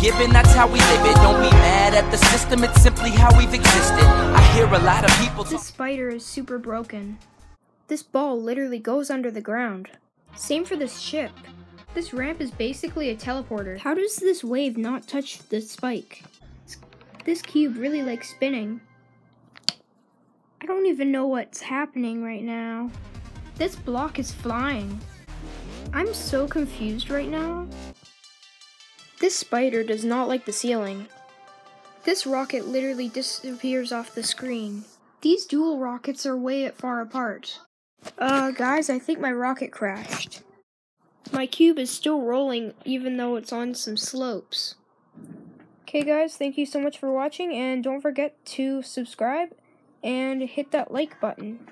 given, that's how we live it. Don't be mad at the system, it's simply how we've existed. I hear a lot of people This spider is super broken. This ball literally goes under the ground. Same for this ship. This ramp is basically a teleporter. How does this wave not touch the spike? This cube really likes spinning. I don't even know what's happening right now. This block is flying. I'm so confused right now. This spider does not like the ceiling. This rocket literally disappears off the screen. These dual rockets are way far apart. Uh, guys, I think my rocket crashed. My cube is still rolling even though it's on some slopes. Okay, guys, thank you so much for watching, and don't forget to subscribe and hit that like button.